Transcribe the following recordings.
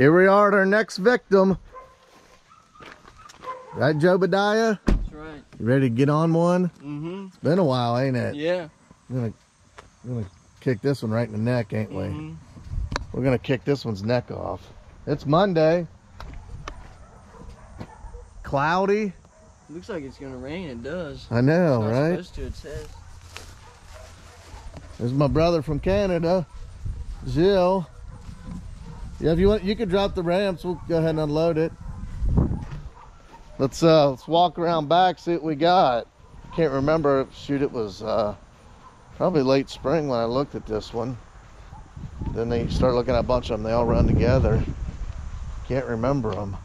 Here we are at our next victim. Right, Jobadiah? That's right. You ready to get on one? Mm-hmm. It's been a while, ain't it? Yeah. I'm gonna, I'm gonna kick this one right in the neck, ain't we? Mm -hmm. We're gonna kick this one's neck off. It's Monday. Cloudy. Looks like it's gonna rain. It does. I know, right? supposed to. It says. There's my brother from Canada, Jill. Yeah, if you want, you could drop the ramps. We'll go ahead and unload it. Let's uh, let's walk around back, see what we got. Can't remember. Shoot, it was uh, probably late spring when I looked at this one. Then they start looking at a bunch of them. They all run together. Can't remember them.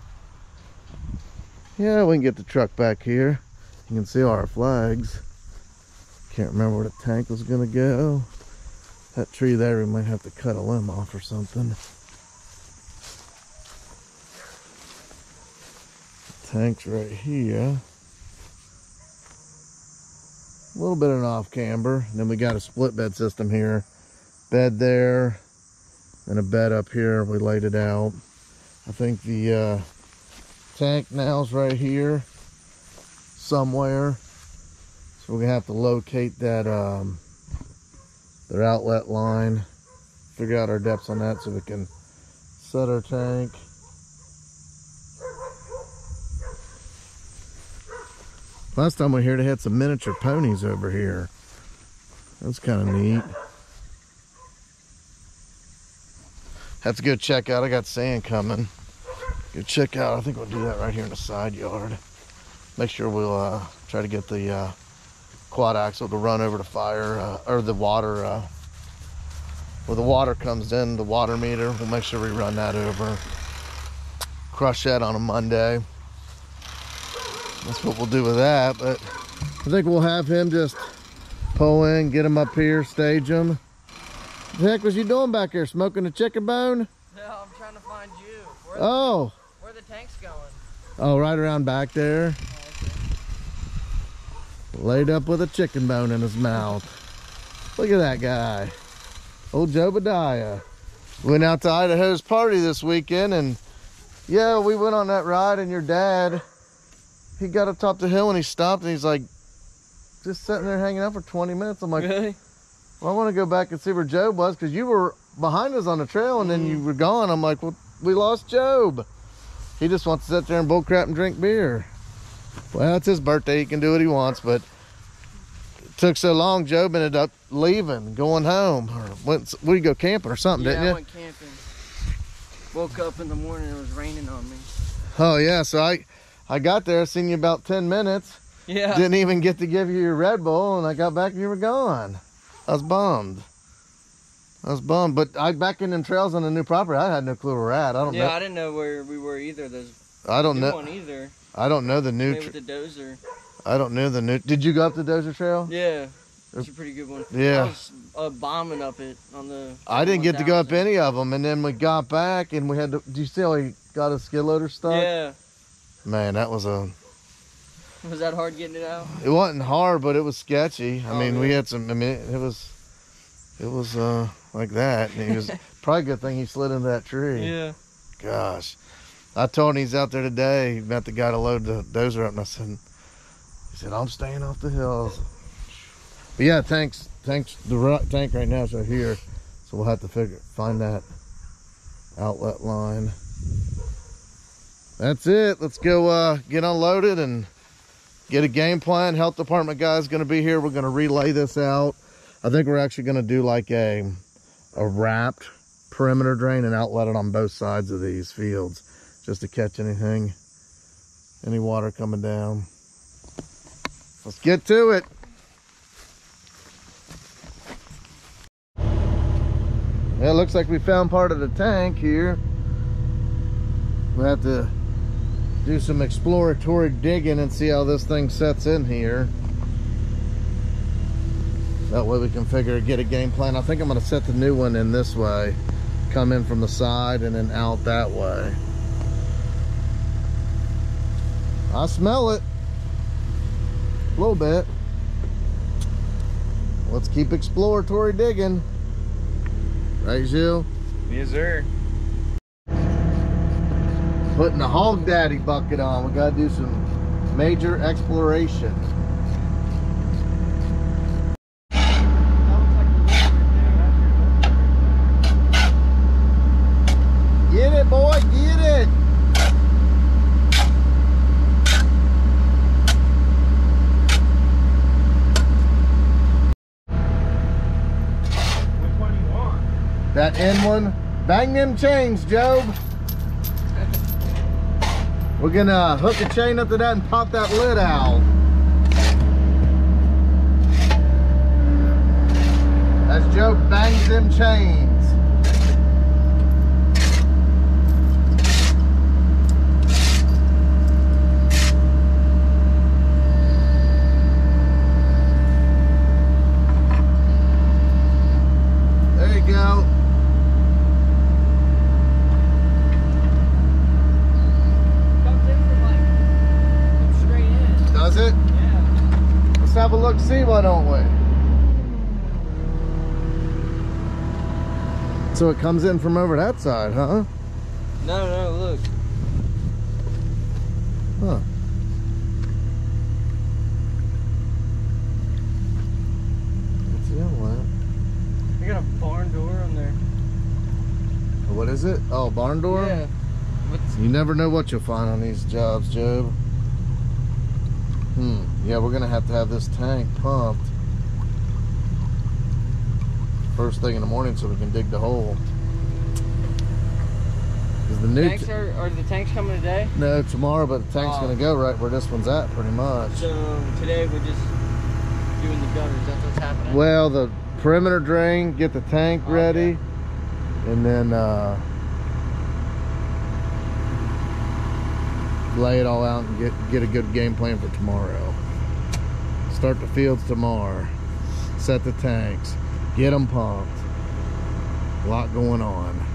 Yeah, we can get the truck back here. You can see all our flags. Can't remember where the tank was gonna go. That tree there, we might have to cut a limb off or something. Tank's right here. A little bit of an off camber. And then we got a split bed system here. Bed there, and a bed up here. We laid it out. I think the uh, tank now's right here somewhere. So we're gonna have to locate that um, their outlet line, figure out our depths on that so we can set our tank. Last time we were here, they had some miniature ponies over here. That's kind of neat. Have to go check out. I got sand coming. Go check out. I think we'll do that right here in the side yard. Make sure we'll uh, try to get the uh, quad axle to run over the fire uh, or the water. Uh, where the water comes in, the water meter. We'll make sure we run that over. Crush that on a Monday. That's what we'll do with that. But I think we'll have him just pull in, get him up here, stage him. The heck was you doing back there? Smoking a chicken bone? No, I'm trying to find you. Where, Oh, where the tank's going? oh, right around back there. Oh, Laid up with a chicken bone in his mouth. Look at that guy. Old Jobadiah. Went out to Idaho's party this weekend and yeah, we went on that ride and your dad, he got up top the hill and he stopped and he's like, just sitting there hanging out for 20 minutes. I'm like, really? well, I want to go back and see where Job was because you were behind us on the trail and then you mm. were gone. I'm like, well, we lost Job. He just wants to sit there and bullcrap and drink beer. Well, it's his birthday. He can do what he wants, but it took so long, Job ended up leaving, going home. Or went, we go camping or something, yeah, didn't I you? went camping. Woke up in the morning. It was raining on me. Oh, yeah. So I, I got there, seen you about 10 minutes. Yeah. Didn't even get to give you your Red Bull, and I got back and you were gone. I was bummed. I was bummed, but I back in them trails on the new property. I had no clue where we're at. I don't know. yeah, know. I didn't know where we were either. There's I don't know. one either. I don't know the new. Maybe Tr- with the dozer. I don't know the new. Did you go up the Dozer Trail? Yeah. It's a pretty good one. Yeah. I was uh, bombing up it on the. I didn't get to go up any of them, and then we got back and we had to. Do you see how he got a skid loader stuck? Yeah. Man, that was a. Was that hard getting it out? It wasn't hard, but it was sketchy. I Oh, mean, we had some. I mean, it was. It was uh like that. And he was probably a good thing he slid into that tree. Yeah. Gosh. I told him he's out there today. He met the guy to load the dozer up, and I said, he said, I'm staying off the hills. But yeah, tanks, tanks, the tank right now is right here. So we'll have to figure, find that outlet line. That's it. Let's go uh, get unloaded and get a game plan. Health department guy's going to be here. We're going to relay this out. I think we're actually going to do like a, a wrapped perimeter drain and outlet it on both sides of these fields just to catch anything, any water coming down. Let's get to it. Yeah, it looks like we found part of the tank here. We'll have to do some exploratory digging and see how this thing sets in here. That way we can figure, get a game plan. I think I'm gonna set the new one in this way. Come in from the side and then out that way. I smell it. A little bit. Let's keep exploratory digging. Right, Jill? Yes, sir. Putting the Hog Daddy bucket on. We gotta do some major exploration. Get it, boy, get it! Which one do you want? That end one, bang them chains, Job. We're gonna hook a chain up to that and pop that lid out. As Job bangs them chains. There you go. Comes in from like comes straight in. Does it? Yeah. Let's have a look, see why don't we? So it comes in from over that side, huh? No, no, look. Huh. What's the other one? I got a barn door on there. What is it? Oh, barn door? Yeah. What's You never know what you'll find on these jobs, Job. Hmm. Yeah, we're gonna have to have this tank pumped first thing in the morning so we can dig the hole. Cause the new tanks are, are the tanks coming today? no tomorrow, but the tank's Oh. gonna go right where this one's at, pretty much. So today we're just doing the gutters. That's what's happening. Well, the perimeter drain, get the tank Okay. ready, and then uh, lay it all out and get get a good game plan for tomorrow. Start the fields tomorrow. Set the tanks. Get them pumped. A lot going on.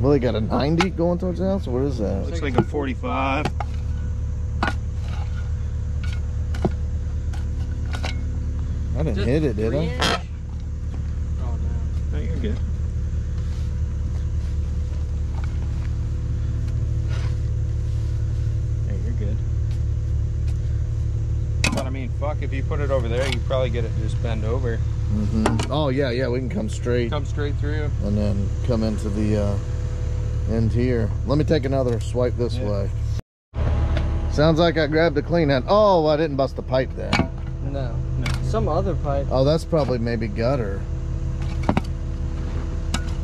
Well, they got a 90 going towards the house. What is that? Looks like a 45. I didn't Just hit it, did I? Oh no. No, you're good. Yeah, you're good. But I mean, fuck, if you put it over there, you probably get it to just bend over. hmm Oh yeah, yeah. We can come straight. Come straight through. and then come into the uh, end here. Let me take another swipe this Yeah. way. Sounds like I grabbed a clean end. Oh, I didn't bust the pipe then. No. No. Some other pipe. Oh, that's probably maybe gutter.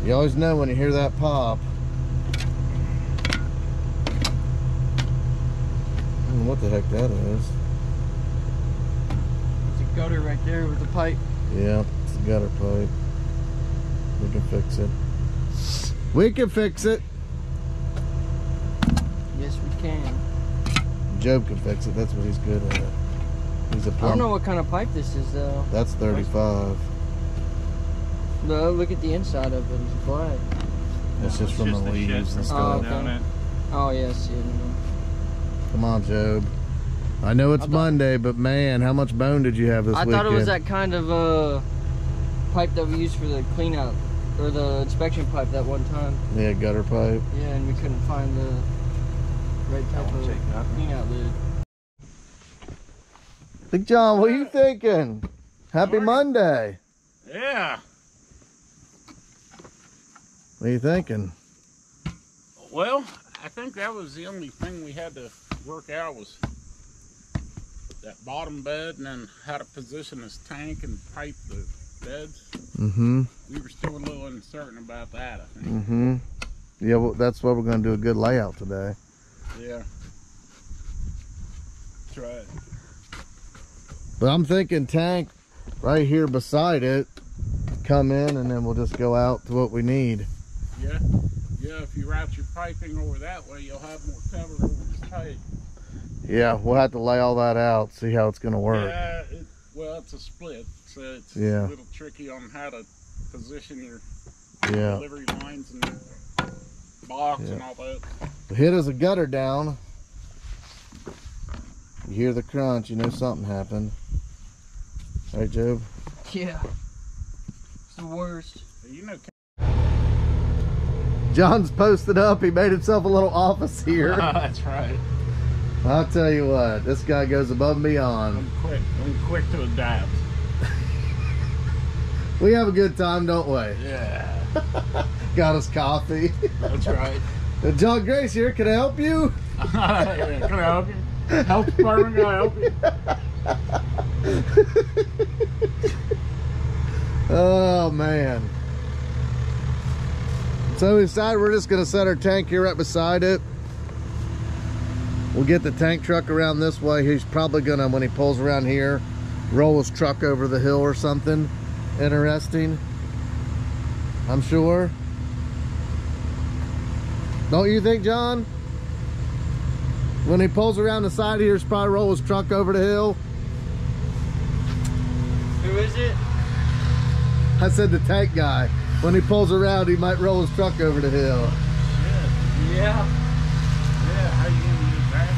You always know when you hear that pop. I don't know what the heck that is. There's a gutter right there with the pipe. Yeah, it's a gutter pipe. We can fix it. We can fix it. Yes, we can. Job can fix it. That's what he's good at. He's a plumber. I don't know what kind of pipe this is though. That's 35. No, look at the inside of it. It's black. It's just from the leaves and Oh, stuff. okay. Down it. Oh yes, yeah. no. Come on, Job. I know it's I thought- Monday, but man, how much bone did you have this I weekend? thought it was that kind of uh pipe that we used for the clean out or the inspection pipe that one time. Yeah, gutter pipe. Yeah, and we couldn't find the right type won't of take nothing. clean out lid. Big John, what are you thinking? Happy Morning. Monday. Yeah. What are you thinking? Well, I think that was the only thing we had to work out was that bottom bed and then how to position this tank and pipe the beds. Mm-hmm. We were still a little uncertain about that, I think. Mm-hmm. Yeah, well, that's why we're going to do a good layout today. Yeah. Try it. But I'm thinking tank right here beside it. Come in and then we'll just go out to what we need. Yeah. Yeah, if you route your piping over that way, you'll have more cover over the pipe. Yeah, we'll have to lay all that out, see how it's going to work. Yeah, it, well, it's a split, so it's Yeah. a little tricky on how to position your Yeah. delivery lines and box and all that. Hit as a gutter down. You hear the crunch, you know something happened. Right, Job? Yeah. It's the worst. You know, John's posted up. He made himself a little office here. That's right. I'll tell you what, this guy goes above and beyond. I'm quick. I'm quick to adapt. We have a good time, don't we? Yeah. Got us coffee. That's right. John Grace here. Can I help you? Can I help you? Health department, can I help you? Oh man. So we decided we're just gonna set our tank here right beside it. We'll get the tank truck around this way. He's probably gonna, when he pulls around here, roll his truck over the hill or something interesting. I'm sure. Don't you think, John? When he pulls around the side here, he's probably roll his truck over the hill. Who is it? I said the tank guy. When he pulls around, he might roll his truck over the hill. Yeah. Yeah. Yeah, how you gonna get back?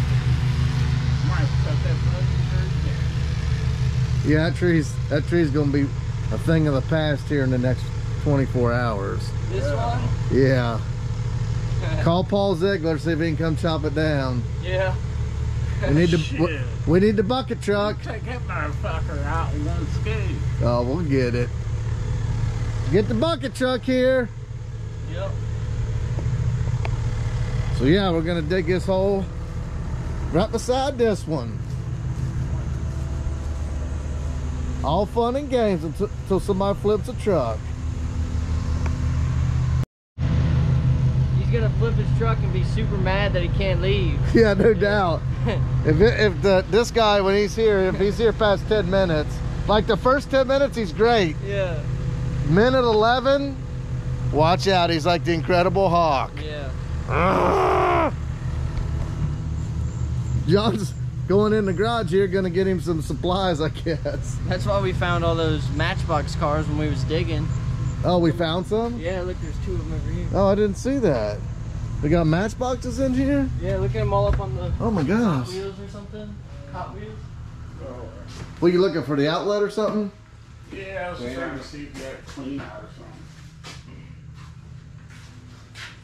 Might cut that fucking tree Yeah, that tree's that tree's gonna be a thing of the past here in the next 24 hours. This Yeah. one? Yeah. Call Paul Ziegler, see if he can come chop it down. Yeah. We need to Shit. we, we need the bucket truck. Take that motherfucker out in one skate. Oh, we'll get it. Get the bucket truck here. Yep. So yeah, we're gonna dig this hole right beside this one. All fun and games until, until somebody flips a truck. He's gonna flip his truck and be super mad that he can't leave. Yeah, no doubt. If it, if the this guy when he's here, if he's here past 10 minutes, like the first 10 minutes, he's great. yeah. Minute 11, watch out. He's like the Incredible Hulk. Yeah. John's going in the garage here, gonna get him some supplies, I guess. That's why we found all those Matchbox cars when we was digging. Oh, we found some? Yeah, look, there's two of them over here. Oh, I didn't see that. We got matchboxes in here? Yeah, look at them all up on the Oh my Hot gosh. Wheels or something. Hot Wheels. Were you looking for the outlet or something? Yeah, I was just trying to see if you had a clean out or something.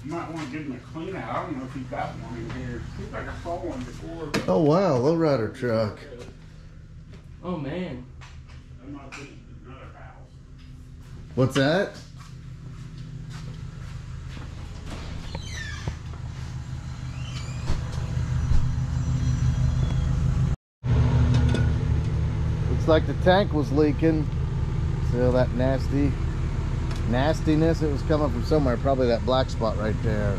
You might want to give him a clean out. I don't know if he got one in here. Seems like I saw one before. Oh wow, lowrider truck. Oh man. That might be another house. What's that? Looks like the tank was leaking. See all that nasty nastiness? It was coming from somewhere, probably that black spot right there.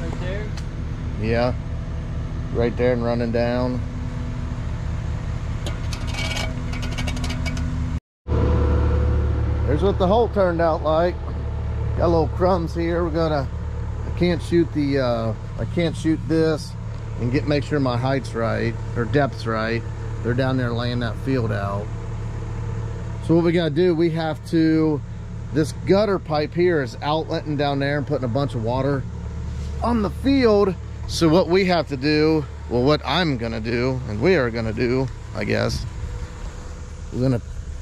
Right there. Yeah. Right there and running down. There's what the hole turned out like. Got little crumbs here. We're gonna I can't shoot the uh I can't shoot this and get make sure my height's right or depth's right. They're down there laying that field out. So what we gotta do, we have to this gutter pipe here is outletting down there and putting a bunch of water on the field. So what we have to do, well, what I'm gonna do, and we are gonna do, I guess, we're gonna,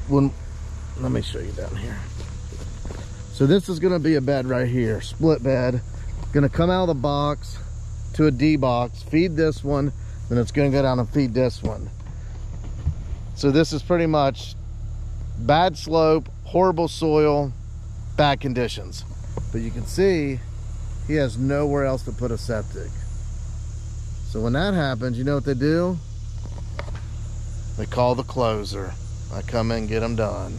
when, let me show you down here. So this is gonna be a bed right here, split bed. Gonna come out of the box to a D box, feed this one, then it's gonna go down and feed this one. So this is pretty much bad slope, horrible soil, bad conditions. But you can see he has nowhere else to put a septic. So when that happens, you know what they do? They call the closer. I come in and get them done.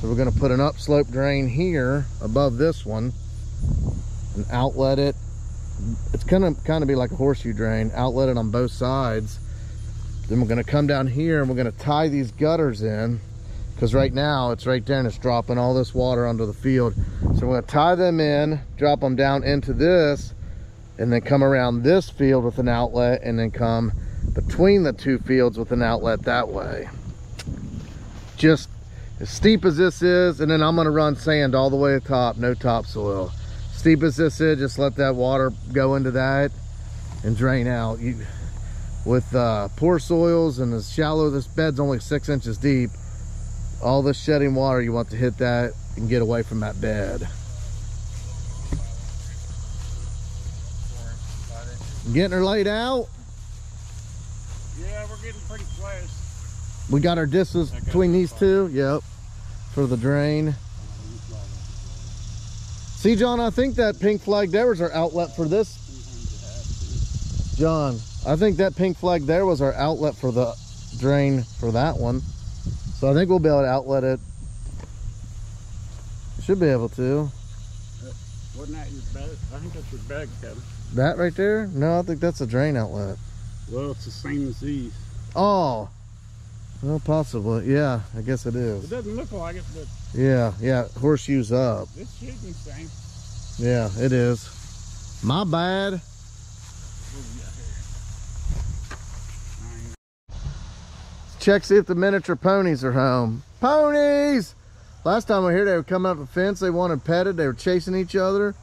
So we're gonna put an upslope drain here above this one and outlet it. It's gonna kind of be like a horseshoe drain, outlet it on both sides. Then we're gonna come down here and we're gonna tie these gutters in because right now it's right there and it's dropping all this water onto the field. So we're gonna tie them in, drop them down into this, and then come around this field with an outlet and then come between the two fields with an outlet that way. Just as steep as this is, and then I'm gonna run sand all the way to the top, no topsoil. Steep as this is, just let that water go into that and drain out. You, with uh, poor soils and as shallow, this bed's only six inches deep, all this shedding water, you want to hit that and get away from that bed. Getting her laid out. Yeah, we're getting pretty close. We got our distance between these two. Yep. For the drain. See, John, I think that pink flag there was our outlet for this. John, I think that pink flag there was our outlet for the drain for that one. So I think we'll be able to outlet it. Should be able to. Wasn't that your bed? I think that's your bed, Kevin. That right there? No, I think that's a drain outlet. Well, it's the same as these. Oh. Well, possibly. Yeah, I guess it is. it doesn't look like it, but Yeah, yeah. Horseshoes up. it's shooting same. Yeah, it is. My bad. What do we got here? Nine. Check see if the miniature ponies are home. Ponies! Last time we were here, they were coming up the fence. They wanted petted. They were chasing each other.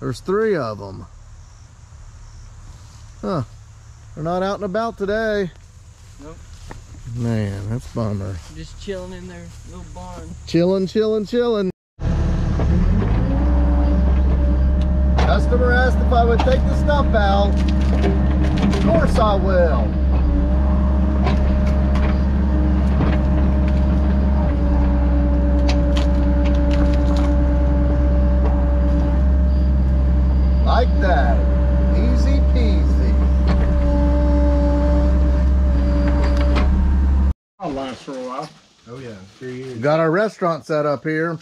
There's three of them. Huh. They're not out and about today. Nope. Man, that's bummer. Just chilling in their little barn. Chilling, chilling, chilling. Customer asked if I would take the stuff out. Of course I will. Like that. Easy peasy. I'll last for a while. Oh yeah, three years. Got our restaurant set up here.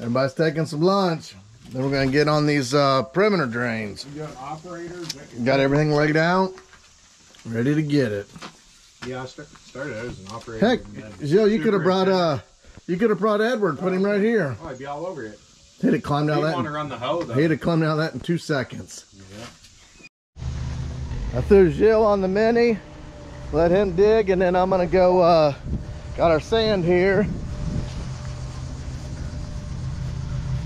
Everybody's taking some lunch. Then we're gonna get on these uh, perimeter drains. You got operators? Got everything laid out, ready to get it. Yeah, I start, started out as an operator. Heck, and Joe, you could have brought uh, you could have brought Edward, put him right here. Oh, I'd be all over it. He'd have climbed down that. want to run the hoe though? He'd have climbed down that in two seconds. Yeah. I threw Jill on the mini, let him dig, and then I'm gonna go. Uh, got our sand here.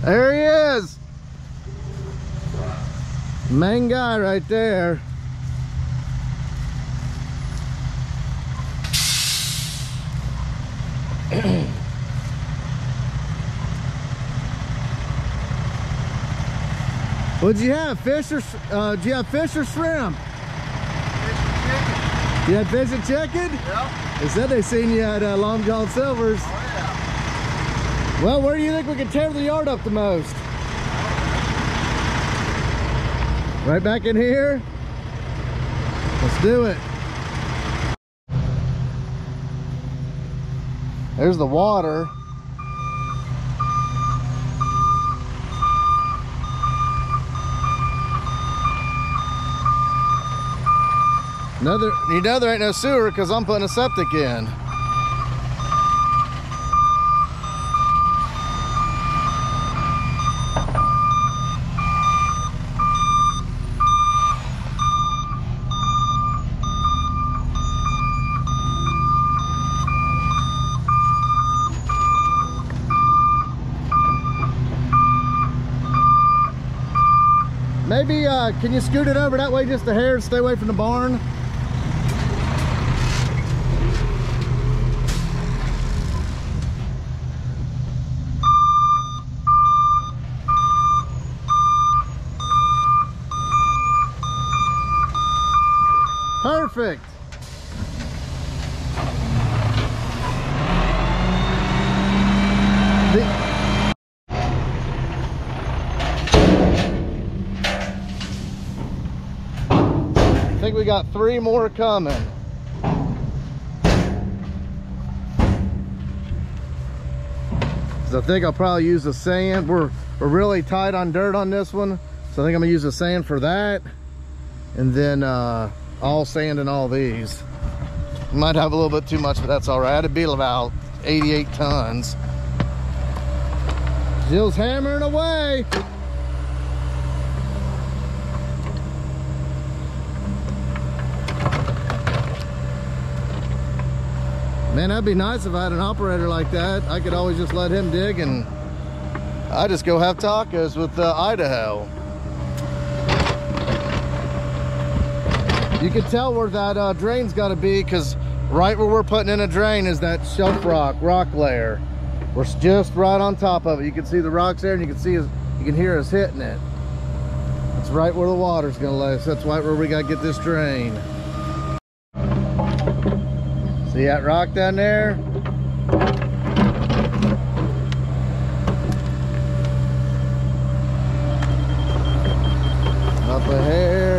There he is. Main guy right there. What'd you have? Fish or uh, did you have fish or shrimp? Fish and chicken. You had fish and chicken? Yeah. They said they seen you at uh, Long John Silver's. Oh Well, where do you think we can tear the yard up the most? Right back in here? Let's do it. There's the water. Another, you know there ain't no sewer because I'm putting a septic in. Maybe, uh, can you scoot it over that way just a hair stay away from the barn? Perfect. The- I think we got three more coming. I think I'll probably use the sand. We're we're really tight on dirt on this one. So I think I'm gonna use the sand for that. And then uh, all sand in all these. Might have a little bit too much, but that's all right. It'd be about 88 tons. Jill's hammering away. Man, that'd be nice if I had an operator like that. I could always just let him dig and I just go have tacos with uh, Idaho. You can tell where that uh, drain's got to be because right where we're putting in a drain is that shelf rock, rock layer. We're just right on top of it. You can see the rocks there and you can see us, you can hear us hitting it. It's right where the water's gonna lay. So that's right where we gotta get this drain. See that rock down there? Up a hair.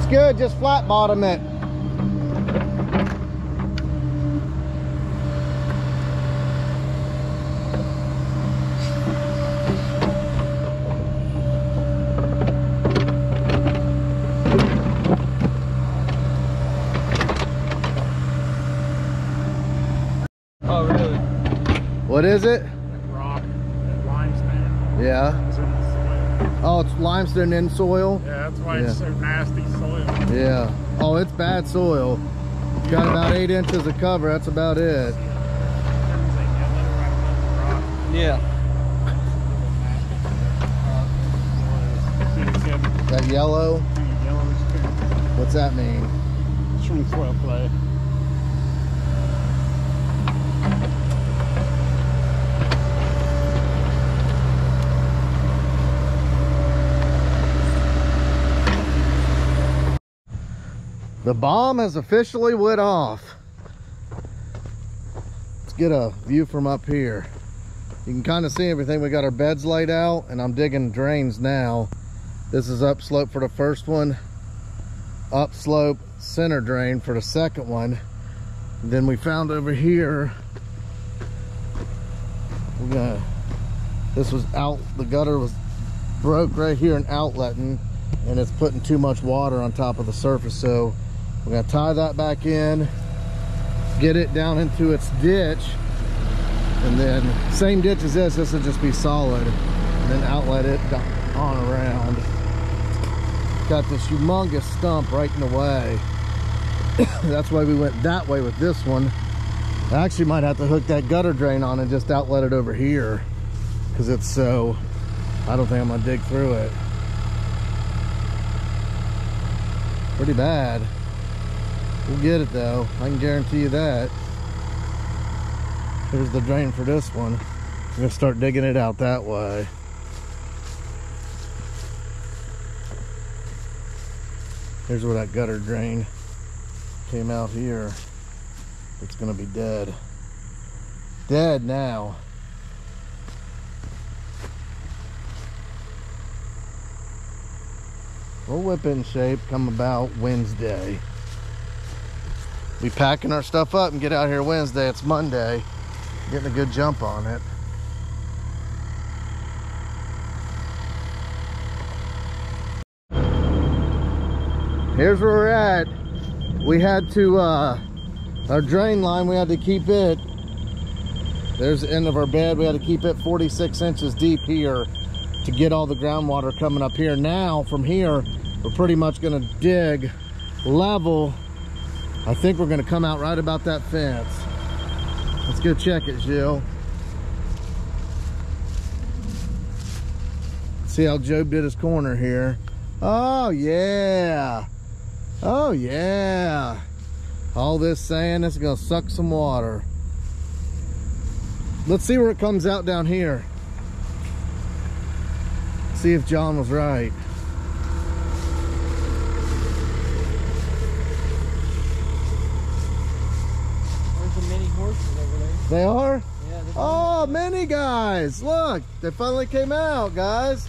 It's good, just flat bottom it. Oh, really? What is it? Rock, limestone, Yeah. is in the soil. Oh, it's limestone in soil? Yeah, that's why it's so nasty. Yeah. Oh, it's bad soil. Got about eight inches of cover. That's about it. Turns that yellow right above the rock. Yeah. See, it's got That yellow. kind of yellowish too. What's that mean? It's from soil clay. The bomb has officially went off. Let's get a view from up here. You can kind of see everything. We got our beds laid out and I'm digging drains now. This is upslope for the first one. Upslope center drain for the second one. then we found over here, we got, this was out, the gutter was broke right here and outletting and it's putting too much water on top of the surface. So we're gonna tie that back in, get it down into its ditch, and then same ditch as this, this will just be solid, and then outlet it on around. Got this humongous stump right in the way. That's why we went that way with this one. I actually might have to hook that gutter drain on and just outlet it over here because it's so, I don't think I'm gonna dig through it. Pretty bad. We'll get it though. I can guarantee you that. Here's the drain for this one. I'm gonna start digging it out that way. Here's where that gutter drain came out here. It's gonna be dead. Dead now. We'll whip in shape come about Wednesday. Be packing our stuff up and get out here Wednesday. It's Monday. Getting a good jump on it. Here's where we're at. We had to, uh, our drain line, we had to keep it, there's the end of our bed. We had to keep it 46 inches deep here to get all the groundwater coming up here. Now, from here, we're pretty much gonna dig level. I think we're gonna come out right about that fence. Let's go check it, Jill. See how Job did his corner here. Oh, yeah. Oh, yeah. All this sand is gonna suck some water. Let's see where it comes out down here. See if John was right. There's some mini horses over there. They are? Yeah. they're Oh, many guys. Look, they finally came out, guys.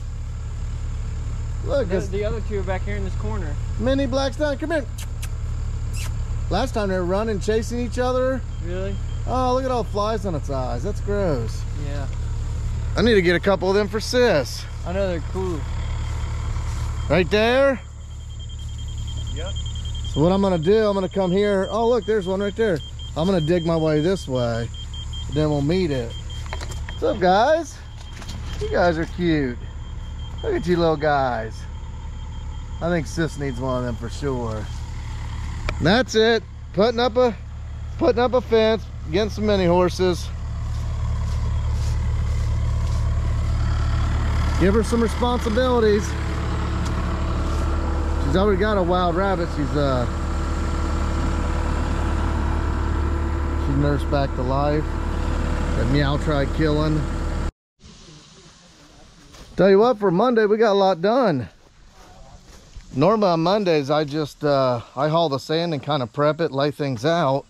Look, The, the other two are back here in this corner. mini Blackstone. Come here. Last time they were running, chasing each other. Really? Oh, look at all the flies on its eyes. That's gross. Yeah. I need to get a couple of them for sis. I know they're cool. Right there. Yep. So what I'm gonna do, I'm gonna come here. Oh, look, there's one right there. I'm gonna dig my way this way then we'll meet it. What's up, guys? You guys are cute. Look at you little guys. I think sis needs one of them for sure. And that's it. Putting up a putting up a fence, getting some mini horses. Give her some responsibilities. She's already got a wild rabbit. She's uh she's nursed back to life. That meow tried killing. Tell you what, for Monday we got a lot done. Normally on Mondays I just uh, I haul the sand and kind of prep it, lay things out.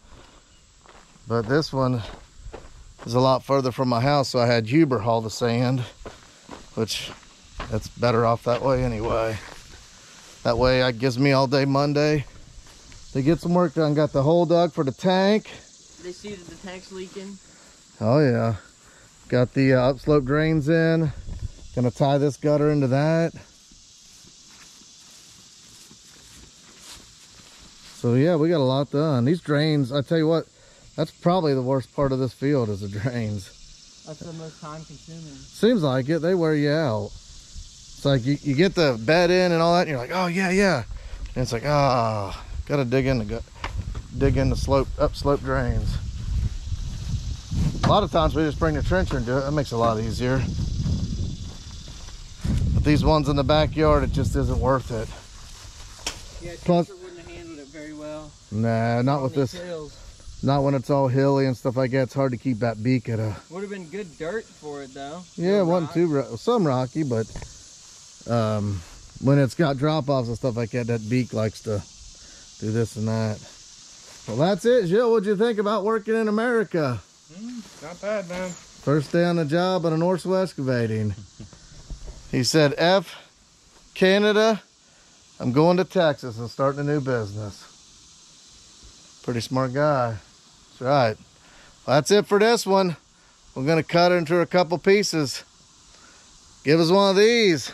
But this one is a lot further from my house, so I had Huber haul the sand, which that's better off that way anyway. That way it gives me all day Monday to get some work done. Got the hole dug for the tank. They see that the tank's leaking. Oh yeah. Got the uh, upslope drains in. Gonna tie this gutter into that. So yeah, we got a lot done. These drains, I tell you what, that's probably the worst part of this field is the drains. That's the most time consuming. Seems like it, they wear you out. It's like you, you get the bed in and all that, and you're like, oh yeah, yeah. And it's like, ah, oh, gotta dig in the gut, dig in the slope, up slope drains. A lot of times we just bring the trencher and do it. That makes it a lot easier. But these ones in the backyard, it just isn't worth it. Yeah, Plus- Trencher wouldn't have handled it very well. Nah, not with this. hills. Not when it's all hilly and stuff like that. It's hard to keep that beak at a. Would have been good dirt for it though. Yeah, it wasn't too some rocky, but um, when it's got drop offs and stuff like that, that beak likes to do this and that. Well, that's it, Jill. What'd you think about working in America? Not bad, man. First day on the job at a Northwest Excavating. He said, F, Canada, I'm going to Texas and starting a new business. Pretty smart guy. That's right. Well, that's it for this one. We're going to cut it into a couple pieces. Give us one of these.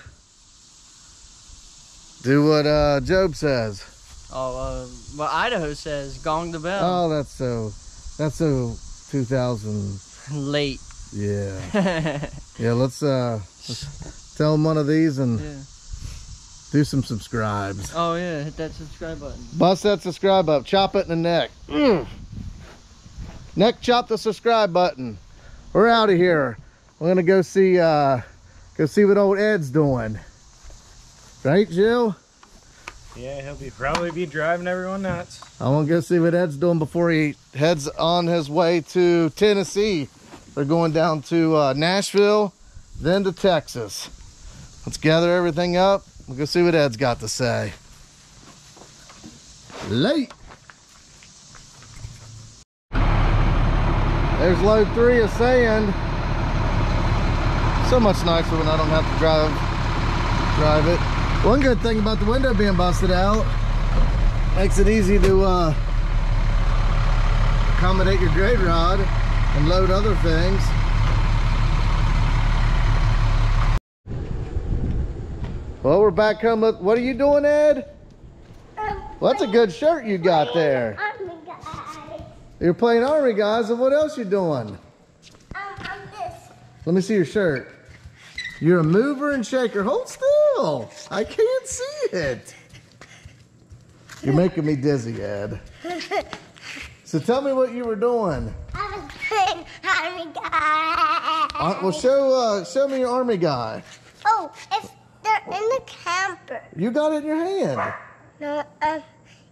Do what uh, Job says. Oh, uh, well, Idaho says gong the bell. Oh, that's so, that's so 2000. Late. Yeah. yeah. Yeah, let's uh let's tell them one of these and do some subscribes. Oh yeah, hit that subscribe button. Bust that subscribe up, chop it in the neck. Mm. Neck chop the subscribe button. We're out of here. We're gonna go see uh go see what old Ed's doing. Right, Jill? Yeah, he'll be probably be driving everyone nuts. I want to go see what Ed's doing before he heads on his way to Tennessee. They're going down to uh, Nashville, then to Texas. Let's gather everything up. We'll go see what Ed's got to say. Late. There's load three of sand. So much nicer when I don't have to drive drive it. One good thing about the window being busted out makes it easy to uh, accommodate your grade rod and load other things. Well, we're back home. Look, What are you doing, Ed? Well, that's a good shirt you got there. Army guy. You're playing Army guys, and what else you doing? Um, I'm this. Let me see your shirt. You're a mover and shaker. Hold still. I can't see it. You're making me dizzy, Ed. So tell me what you were doing. I was playing army guy. Uh, well, show uh, show me your army guy. Oh, it's they're in the camper. You got it in your hand. No, um,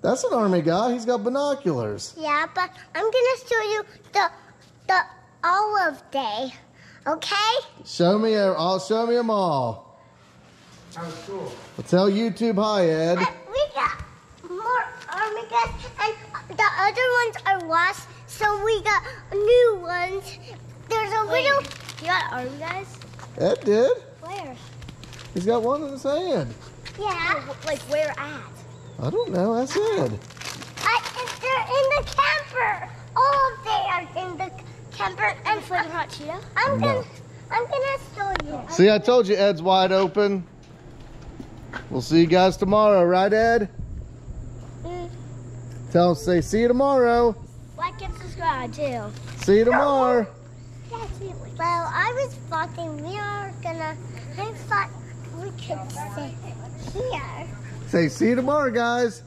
That's an army guy. He's got binoculars. yeah, but I'm gonna show you the the olive day. Okay? Show me. i I'll show me them all. That was cool. Well, tell YouTube hi, Ed. And we got more army guys, and the other ones are lost, so we got new ones. There's a little. You got army guys? Ed did. Where? He's got one in his hand. Yeah. Oh, like where at? I don't know. That's Ed. I, they're in the camper. All of they are in the camper. And for the hot Cheeto? I'm No. gonna, I'm gonna show you. See, I told you Ed's wide open. We'll see you guys tomorrow, right, Ed? Mm, Tell him, say, see you tomorrow. like and subscribe too. See you tomorrow. Well, I was thoughting we are gonna. I thought we could sit here. Say, see you tomorrow, guys.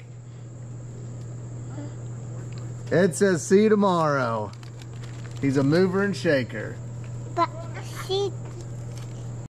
Ed says, see you tomorrow. He's a mover and shaker. But see